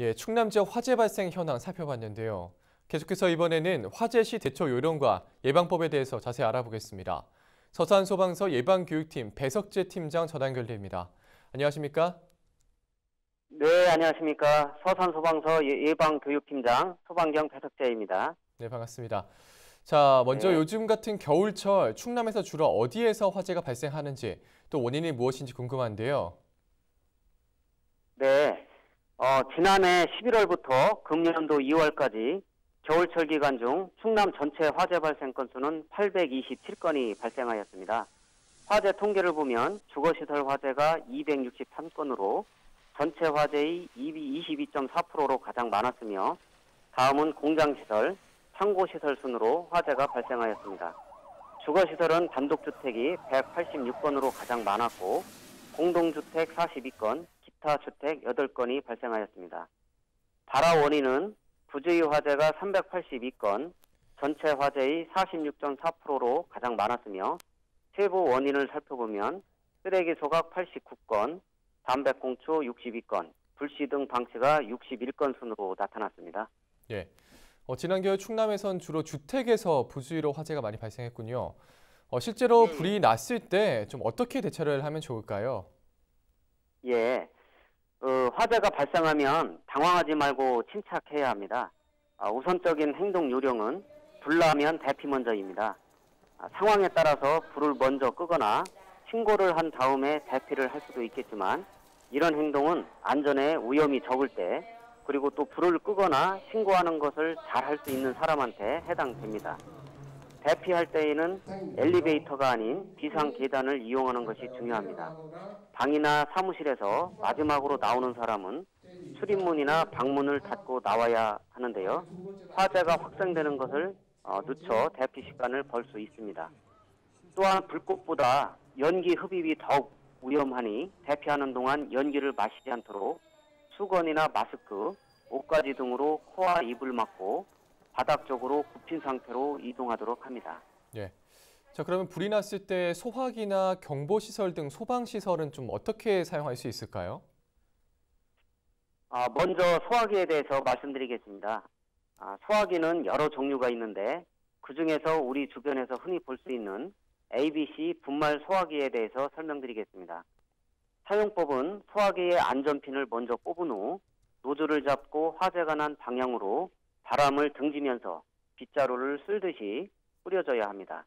예, 충남 지역 화재 발생 현황 살펴봤는데요. 계속해서 이번에는 화재 시 대처 요령과 예방법에 대해서 자세히 알아보겠습니다. 서산소방서 예방교육팀 배석재 팀장 전화 연결됩니다. 안녕하십니까? 네, 안녕하십니까. 서산소방서 예, 예방교육팀장 소방경 배석재입니다. 네, 반갑습니다. 자, 먼저 네. 요즘 같은 겨울철 충남에서 주로 어디에서 화재가 발생하는지 또 원인이 무엇인지 궁금한데요. 네, 어, 지난해 11월부터 금년도 2월까지 겨울철 기간 중 충남 전체 화재 발생 건수는 827건이 발생하였습니다. 화재 통계를 보면 주거시설 화재가 263건으로 전체 화재의 22.4%로 가장 많았으며 다음은 공장시설, 창고시설 순으로 화재가 발생하였습니다. 주거시설은 단독주택이 186건으로 가장 많았고 공동주택 42건, 기타 주택 8건이 발생하였습니다. 발화 원인은 부주의 화재가 382건, 전체 화재의 46.4%로 가장 많았으며 세부 원인을 살펴보면 쓰레기 소각 89건, 담배꽁초 62건, 불씨 등 방치가 61건 순으로 나타났습니다. 예. 어, 지난 겨울 충남에선 주로 주택에서 부주의로 화재가 많이 발생했군요. 어, 실제로 네. 불이 났을 때 좀 어떻게 대처를 하면 좋을까요? 예. 어, 화재가 발생하면 당황하지 말고 침착해야 합니다. 아, 우선적인 행동 요령은 불나면 대피 먼저입니다. 아, 상황에 따라서 불을 먼저 끄거나 신고를 한 다음에 대피를 할 수도 있겠지만 이런 행동은 안전에 위험이 적을 때 그리고 또 불을 끄거나 신고하는 것을 잘 할 수 있는 사람한테 해당됩니다. 대피할 때에는 엘리베이터가 아닌 비상 계단을 이용하는 것이 중요합니다. 방이나 사무실에서 마지막으로 나오는 사람은 출입문이나 방문을 닫고 나와야 하는데요. 화재가 확산되는 것을 어, 늦춰 대피 시간을 벌 수 있습니다. 또한 불꽃보다 연기 흡입이 더욱 위험하니 대피하는 동안 연기를 마시지 않도록 수건이나 마스크, 옷가지 등으로 코와 입을 막고 바닥 쪽으로 굽힌 상태로 이동하도록 합니다. 예. 자, 그러면 불이 났을 때 소화기나 경보시설 등 소방시설은 좀 어떻게 사용할 수 있을까요? 아, 먼저 소화기에 대해서 말씀드리겠습니다. 아, 소화기는 여러 종류가 있는데 그 중에서 우리 주변에서 흔히 볼 수 있는 ABC 분말 소화기에 대해서 설명드리겠습니다. 사용법은 소화기의 안전핀을 먼저 뽑은 후 노즐을 잡고 화재가 난 방향으로 바람을 등지면서 빗자루를 쓸듯이 뿌려줘야 합니다.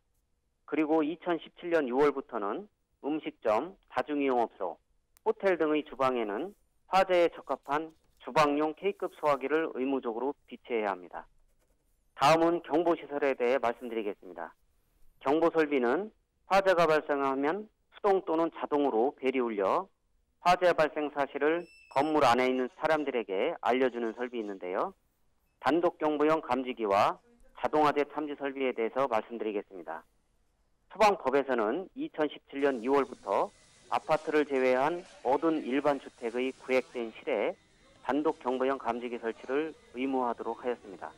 그리고 2017년 6월부터는 음식점, 다중이용업소, 호텔 등의 주방에는 화재에 적합한 주방용 K급 소화기를 의무적으로 비치해야 합니다. 다음은 경보시설에 대해 말씀드리겠습니다. 경보설비는 화재가 발생하면 수동 또는 자동으로 벨이 울려 화재 발생 사실을 건물 안에 있는 사람들에게 알려주는 설비인데요. 단독 경보용 감지기와 자동화재 탐지 설비에 대해서 말씀드리겠습니다. 소방법에서는 2017년 2월부터 아파트를 제외한 모든 일반 주택의 구획된 실에 단독 경보용 감지기 설치를 의무화하도록 하였습니다.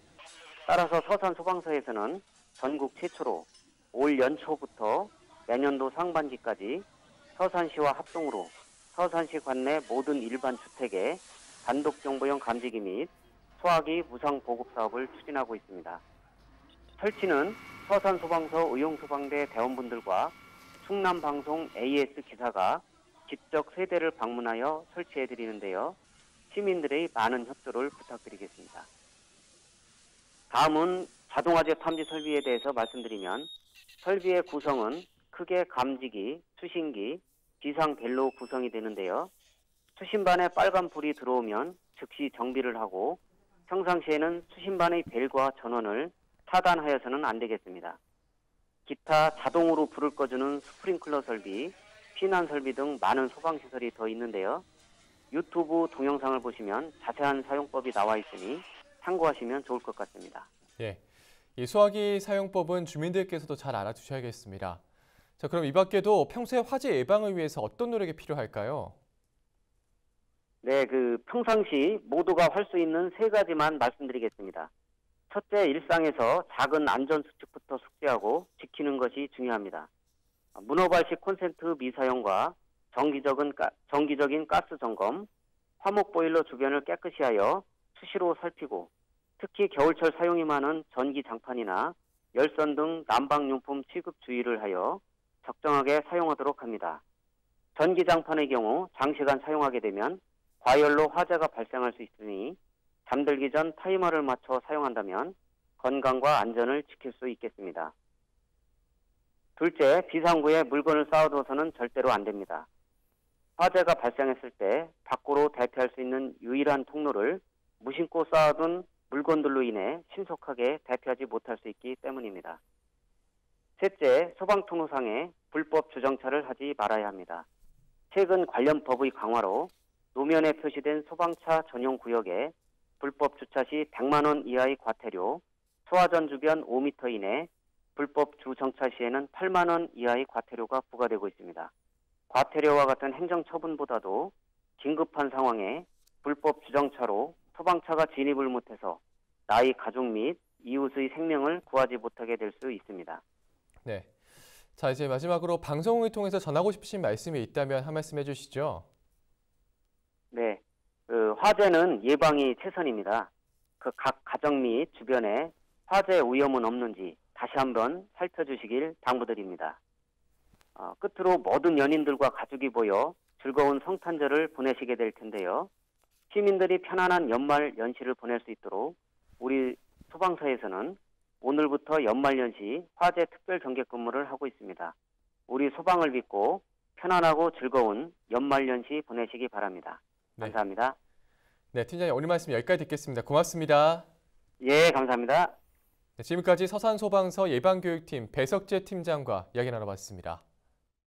따라서 서산 소방서에서는 전국 최초로 올 연초부터 내년도 상반기까지 서산시와 합동으로 서산시 관내 모든 일반 주택에 단독 경보용 감지기 및 소화기 무상 보급 사업을 추진하고 있습니다. 설치는 서산 소방서 의용 소방대 대원분들과 충남 방송 AS 기사가 직접 세대를 방문하여 설치해 드리는데요. 시민들의 많은 협조를 부탁드리겠습니다. 다음은 자동화재 탐지 설비에 대해서 말씀드리면 설비의 구성은 크게 감지기, 수신기, 비상 벨로 구성이 되는데요. 수신반에 빨간 불이 들어오면 즉시 정비를 하고 평상시에는 수신반의 벨과 전원을 차단하여서는 안 되겠습니다. 기타 자동으로 불을 꺼주는 스프링클러 설비, 피난 설비 등 많은 소방시설이 더 있는데요. 유튜브 동영상을 보시면 자세한 사용법이 나와 있으니 참고하시면 좋을 것 같습니다. 예. 이 소화기 사용법은 주민들께서도 잘 알아두셔야겠습니다. 자, 그럼 이 밖에도 평소에 화재 예방을 위해서 어떤 노력이 필요할까요? 네, 그 평상시 모두가 할 수 있는 세 가지만 말씀드리겠습니다. 첫째, 일상에서 작은 안전 수칙부터 숙지하고 지키는 것이 중요합니다. 문어발식 콘센트 미사용과 정기적인, 가, 정기적인 가스 점검, 화목 보일러 주변을 깨끗이 하여 수시로 살피고 특히 겨울철 사용이 많은 전기 장판이나 열선 등 난방용품 취급 주의를 하여 적정하게 사용하도록 합니다. 전기 장판의 경우 장시간 사용하게 되면 과열로 화재가 발생할 수 있으니 잠들기 전 타이머를 맞춰 사용한다면 건강과 안전을 지킬 수 있겠습니다. 둘째, 비상구에 물건을 쌓아두어서는 절대로 안 됩니다. 화재가 발생했을 때 밖으로 대피할 수 있는 유일한 통로를 무심코 쌓아둔 물건들로 인해 신속하게 대피하지 못할 수 있기 때문입니다. 셋째, 소방통로상에 불법 주정차를 하지 말아야 합니다. 최근 관련 법의 강화로 노면에 표시된 소방차 전용 구역에 불법 주차 시 100만 원 이하의 과태료, 소화전 주변 5m 이내 불법 주정차 시에는 8만 원 이하의 과태료가 부과되고 있습니다. 과태료와 같은 행정 처분보다도 긴급한 상황에 불법 주정차로 소방차가 진입을 못해서 나의 가족 및 이웃의 생명을 구하지 못하게 될 수 있습니다. 네. 자, 이제 마지막으로 방송을 통해서 전하고 싶으신 말씀이 있다면 한 말씀 해주시죠. 네, 그 화재는 예방이 최선입니다. 그 각 가정 및 주변에 화재 위험은 없는지 다시 한번 살펴주시길 당부드립니다. 어, 끝으로 모든 연인들과 가족이 모여 즐거운 성탄절을 보내시게 될 텐데요. 시민들이 편안한 연말 연시를 보낼 수 있도록 우리 소방서에서는 오늘부터 연말 연시 화재 특별 경계 근무를 하고 있습니다. 우리 소방을 믿고 편안하고 즐거운 연말 연시 보내시기 바랍니다. 네. 감사합니다. 네, 팀장님 오늘 말씀 여기까지 듣겠습니다. 고맙습니다. 예, 감사합니다. 네, 지금까지 서산소방서 예방교육팀 배석재 팀장과 이야기 나눠봤습니다.